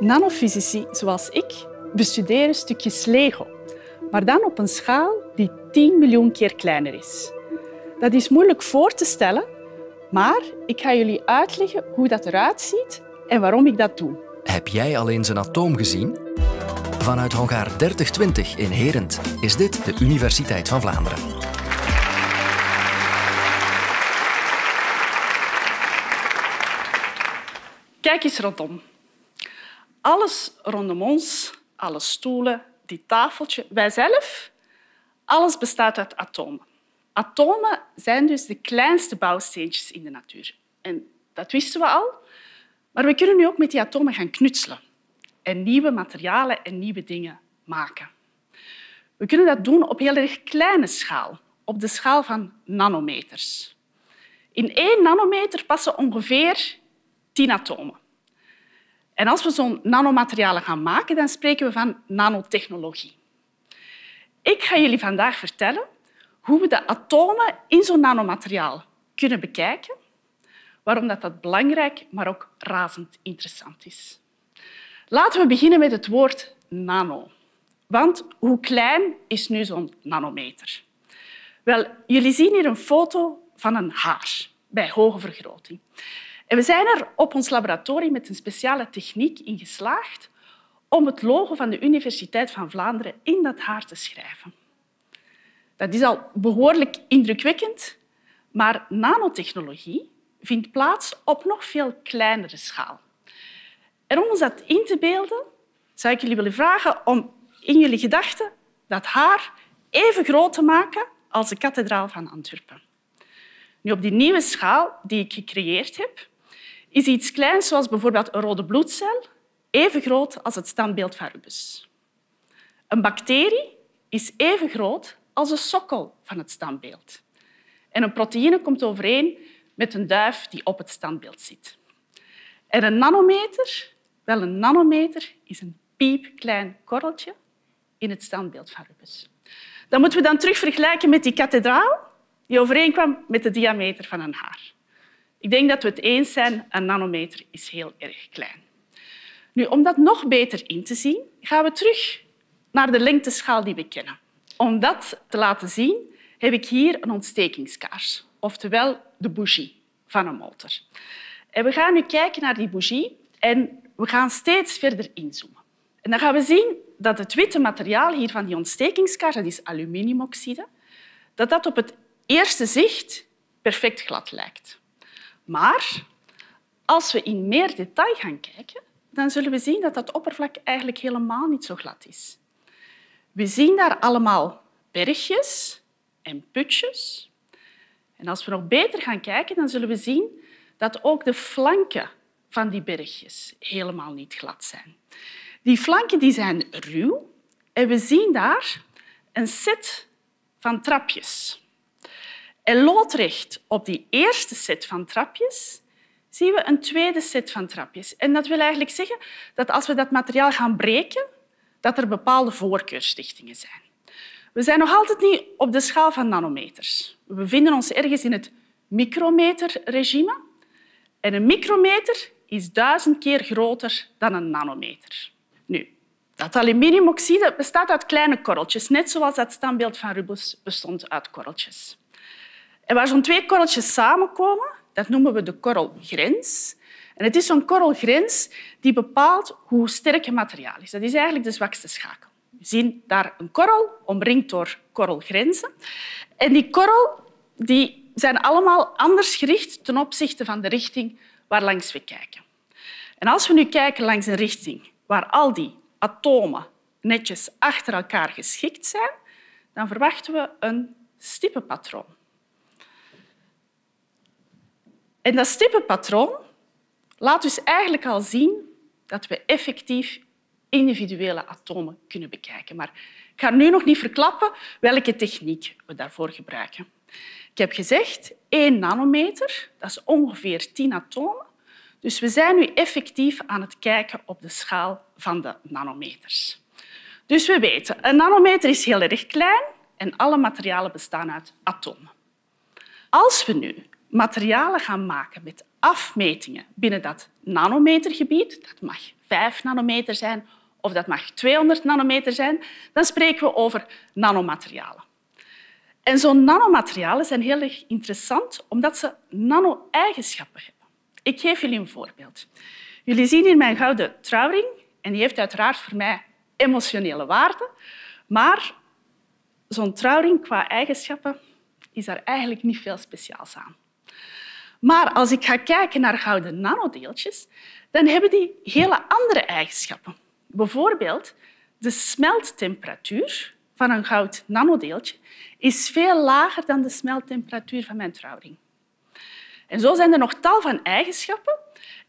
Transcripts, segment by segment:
Nanofysici zoals ik bestuderen stukjes Lego, maar dan op een schaal die 10 miljoen keer kleiner is. Dat is moeilijk voor te stellen, maar ik ga jullie uitleggen hoe dat eruit ziet en waarom ik dat doe. Heb jij al eens een atoom gezien? Vanuit Hongaar 3020 in Herent is dit de Universiteit van Vlaanderen. Kijk eens rondom. Alles rondom ons, alle stoelen, dit tafeltje, wij zelf, alles bestaat uit atomen. Atomen zijn dus de kleinste bouwsteentjes in de natuur. En dat wisten we al, maar we kunnen nu ook met die atomen gaan knutselen en nieuwe materialen en nieuwe dingen maken. We kunnen dat doen op heel erg kleine schaal, op de schaal van nanometers. In één nanometer passen ongeveer tien atomen. En als we zo'n nanomaterialen gaan maken, dan spreken we van nanotechnologie. Ik ga jullie vandaag vertellen hoe we de atomen in zo'n nanomateriaal kunnen bekijken, waarom dat, dat belangrijk, maar ook razend interessant is. Laten we beginnen met het woord nano. Want hoe klein is nu zo'n nanometer? Wel, jullie zien hier een foto van een haar bij hoge vergroting. En we zijn er op ons laboratorium met een speciale techniek in geslaagd om het logo van de Universiteit van Vlaanderen in dat haar te schrijven. Dat is al behoorlijk indrukwekkend, maar nanotechnologie vindt plaats op nog veel kleinere schaal. En om ons dat in te beelden, zou ik jullie willen vragen om in jullie gedachten dat haar even groot te maken als de kathedraal van Antwerpen. Nu, op die nieuwe schaal die ik gecreëerd heb, is iets kleins, zoals bijvoorbeeld een rode bloedcel, even groot als het standbeeld van Rubens. Een bacterie is even groot als de sokkel van het standbeeld. En een proteïne komt overeen met een duif die op het standbeeld zit. En een nanometer, wel een nanometer, is een piepklein korreltje in het standbeeld van Rubens. Dat moeten we dan terug vergelijken met die kathedraal die overeenkwam met de diameter van een haar. Ik denk dat we het eens zijn, een nanometer is heel erg klein. Nu, om dat nog beter in te zien, gaan we terug naar de lengteschaal die we kennen. Om dat te laten zien, heb ik hier een ontstekingskaars, oftewel de bougie van een motor. En we gaan nu kijken naar die bougie en we gaan steeds verder inzoomen. En dan gaan we zien dat het witte materiaal hier van die ontstekingskaars, dat is aluminiumoxide, dat dat op het eerste zicht perfect glad lijkt. Maar als we in meer detail gaan kijken, dan zullen we zien dat dat oppervlak eigenlijk helemaal niet zo glad is. We zien daar allemaal bergjes en putjes. En als we nog beter gaan kijken, dan zullen we zien dat ook de flanken van die bergjes helemaal niet glad zijn. Die flanken die zijn ruw en we zien daar een set van trapjes. En loodrecht op die eerste set van trapjes zien we een tweede set van trapjes. En dat wil eigenlijk zeggen dat als we dat materiaal gaan breken, dat er bepaalde voorkeursrichtingen zijn. We zijn nog altijd niet op de schaal van nanometers. We bevinden ons ergens in het micrometerregime. En een micrometer is duizend keer groter dan een nanometer. Nu, dat aluminiumoxide bestaat uit kleine korreltjes, net zoals dat standbeeld van Rubens bestond uit korreltjes. En waar zo'n twee korreltjes samenkomen, dat noemen we de korrelgrens. En het is zo'n korrelgrens die bepaalt hoe sterk een materiaal is. Dat is eigenlijk de zwakste schakel. We zien daar een korrel omringd door korrelgrenzen. En die korrel die zijn allemaal anders gericht ten opzichte van de richting waar langs we kijken. En als we nu kijken langs een richting waar al die atomen netjes achter elkaar geschikt zijn, dan verwachten we een stippenpatroon. En dat stippenpatroon laat dus eigenlijk al zien dat we effectief individuele atomen kunnen bekijken. Maar ik ga nu nog niet verklappen welke techniek we daarvoor gebruiken. Ik heb gezegd 1 nanometer, dat is ongeveer 10 atomen. Dus we zijn nu effectief aan het kijken op de schaal van de nanometers. Dus we weten, een nanometer is heel erg klein en alle materialen bestaan uit atomen. Als we nu materialen gaan maken met afmetingen binnen dat nanometergebied, dat mag 5 nanometer zijn of dat mag 200 nanometer zijn, dan spreken we over nanomaterialen. En zo'n nanomaterialen zijn heel erg interessant omdat ze nano-eigenschappen hebben. Ik geef jullie een voorbeeld. Jullie zien hier mijn gouden trouwring en die heeft uiteraard voor mij emotionele waarde. Maar zo'n trouwring qua eigenschappen is daar eigenlijk niet veel speciaals aan. Maar als ik ga kijken naar gouden nanodeeltjes, dan hebben die hele andere eigenschappen. Bijvoorbeeld, de smelttemperatuur van een goud nanodeeltje is veel lager dan de smelttemperatuur van mijn trouwring. En zo zijn er nog tal van eigenschappen.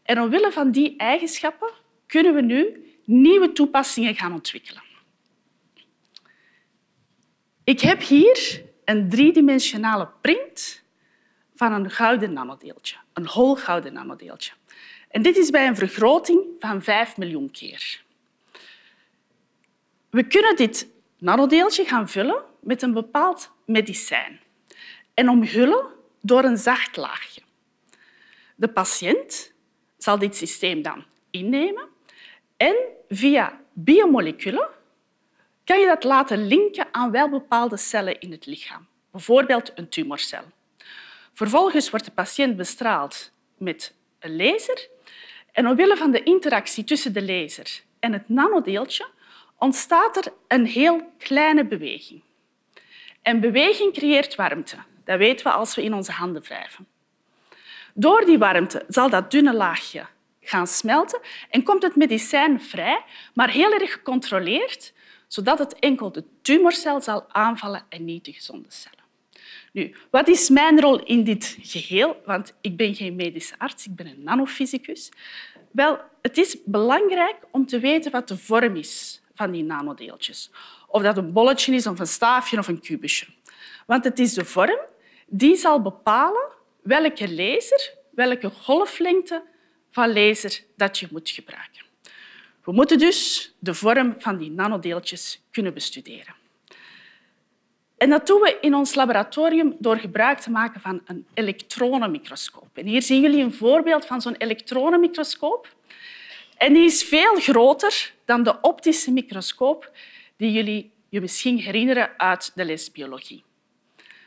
En omwille van die eigenschappen kunnen we nu nieuwe toepassingen gaan ontwikkelen. Ik heb hier een driedimensionale print van een gouden nanodeeltje, een hol gouden nanodeeltje. En dit is bij een vergroting van 5 miljoen keer. We kunnen dit nanodeeltje gaan vullen met een bepaald medicijn en omhullen door een zacht laagje. De patiënt zal dit systeem dan innemen en via biomoleculen kan je dat laten linken aan wel bepaalde cellen in het lichaam, bijvoorbeeld een tumorcel. Vervolgens wordt de patiënt bestraald met een laser en omwille van de interactie tussen de laser en het nanodeeltje ontstaat er een heel kleine beweging. En beweging creëert warmte. Dat weten we als we in onze handen wrijven. Door die warmte zal dat dunne laagje gaan smelten en komt het medicijn vrij, maar heel erg gecontroleerd, zodat het enkel de tumorcel zal aanvallen en niet de gezonde cellen. Nu, wat is mijn rol in dit geheel? Want ik ben geen medische arts, ik ben een nanofysicus. Wel, het is belangrijk om te weten wat de vorm is van die nanodeeltjes. Of dat een bolletje is, of een staafje of een kubusje. Want het is de vorm die zal bepalen welke laser, welke golflengte van laser dat je moet gebruiken. We moeten dus de vorm van die nanodeeltjes kunnen bestuderen. En dat doen we in ons laboratorium door gebruik te maken van een elektronenmicroscoop. En hier zien jullie een voorbeeld van zo'n elektronenmicroscoop. En die is veel groter dan de optische microscoop die jullie je misschien herinneren uit de les biologie.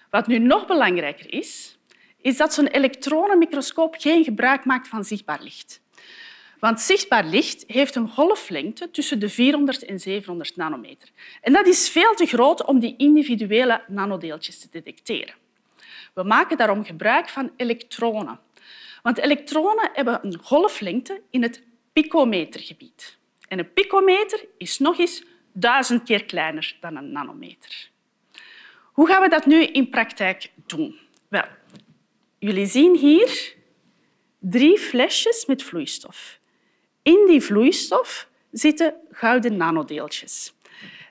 Wat nu nog belangrijker is, is dat zo'n elektronenmicroscoop geen gebruik maakt van zichtbaar licht. Want zichtbaar licht heeft een golflengte tussen de 400 en 700 nanometer. En dat is veel te groot om die individuele nanodeeltjes te detecteren. We maken daarom gebruik van elektronen. Want elektronen hebben een golflengte in het picometergebied. En een picometer is nog eens duizend keer kleiner dan een nanometer. Hoe gaan we dat nu in praktijk doen? Wel, jullie zien hier drie flesjes met vloeistof. In die vloeistof zitten gouden nanodeeltjes.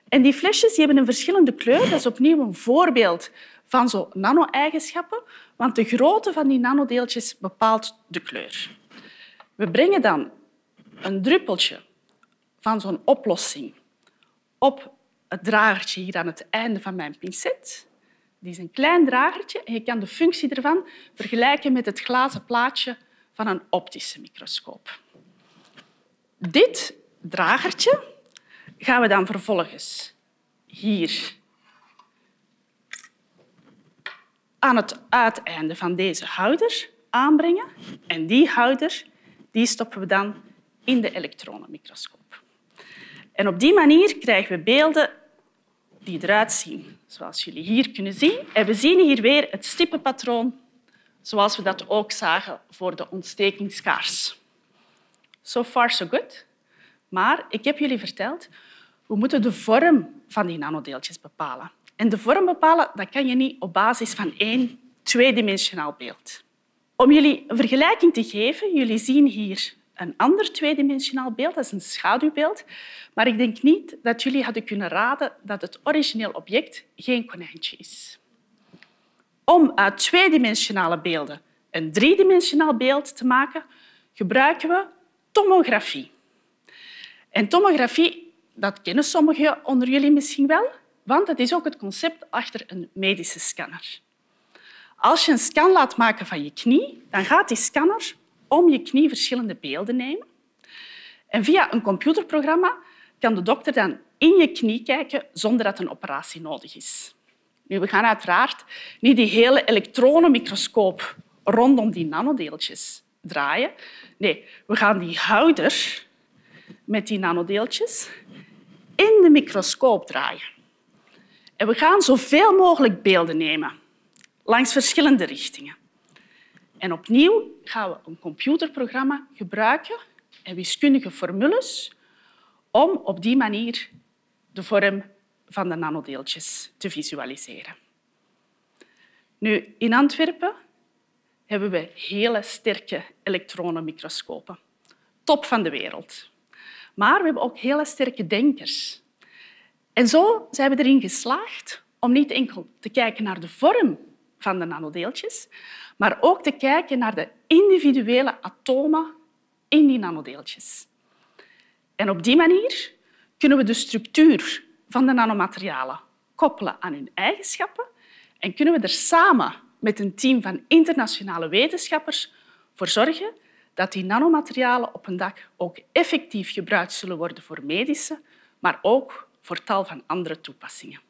En die flesjes die hebben een verschillende kleur. Dat is opnieuw een voorbeeld van zo'n nano-eigenschappen, want de grootte van die nanodeeltjes bepaalt de kleur. We brengen dan een druppeltje van zo'n oplossing op het dragertje hier aan het einde van mijn pincet. Die is een klein dragertje en je kan de functie ervan vergelijken met het glazen plaatje van een optische microscoop. Dit dragertje gaan we dan vervolgens hier aan het uiteinde van deze houder aanbrengen. En die houder die stoppen we dan in de elektronenmicroscoop. En op die manier krijgen we beelden die eruit zien zoals jullie hier kunnen zien. En we zien hier weer het stippenpatroon zoals we dat ook zagen voor de ontstekingskaars. So far, so good. Maar ik heb jullie verteld, we moeten de vorm van die nanodeeltjes bepalen. En de vorm bepalen dat kan je niet op basis van één tweedimensionaal beeld. Om jullie een vergelijking te geven, jullie zien hier een ander tweedimensionaal beeld, dat is een schaduwbeeld. Maar ik denk niet dat jullie hadden kunnen raden dat het origineel object geen konijntje is. Om uit tweedimensionale beelden een driedimensionaal beeld te maken, gebruiken we tomografie. En tomografie, dat kennen sommigen onder jullie misschien wel, want het is ook het concept achter een medische scanner. Als je een scan laat maken van je knie, dan gaat die scanner om je knie verschillende beelden nemen. En via een computerprogramma kan de dokter dan in je knie kijken zonder dat een operatie nodig is. Nu, we gaan uiteraard niet die hele elektronenmicroscoop rondom die nanodeeltjes draaien. Nee, we gaan die houder met die nanodeeltjes in de microscoop draaien. En we gaan zoveel mogelijk beelden nemen, langs verschillende richtingen. En opnieuw gaan we een computerprogramma gebruiken en wiskundige formules om op die manier de vorm van de nanodeeltjes te visualiseren. Nu, in Antwerpen hebben we hele sterke elektronenmicroscopen. Top van de wereld. Maar we hebben ook hele sterke denkers. En zo zijn we erin geslaagd om niet enkel te kijken naar de vorm van de nanodeeltjes, maar ook te kijken naar de individuele atomen in die nanodeeltjes. En op die manier kunnen we de structuur van de nanomaterialen koppelen aan hun eigenschappen en kunnen we er samen met een team van internationale wetenschappers voor zorgen dat die nanomaterialen op een dag ook effectief gebruikt zullen worden voor medische, maar ook voor tal van andere toepassingen.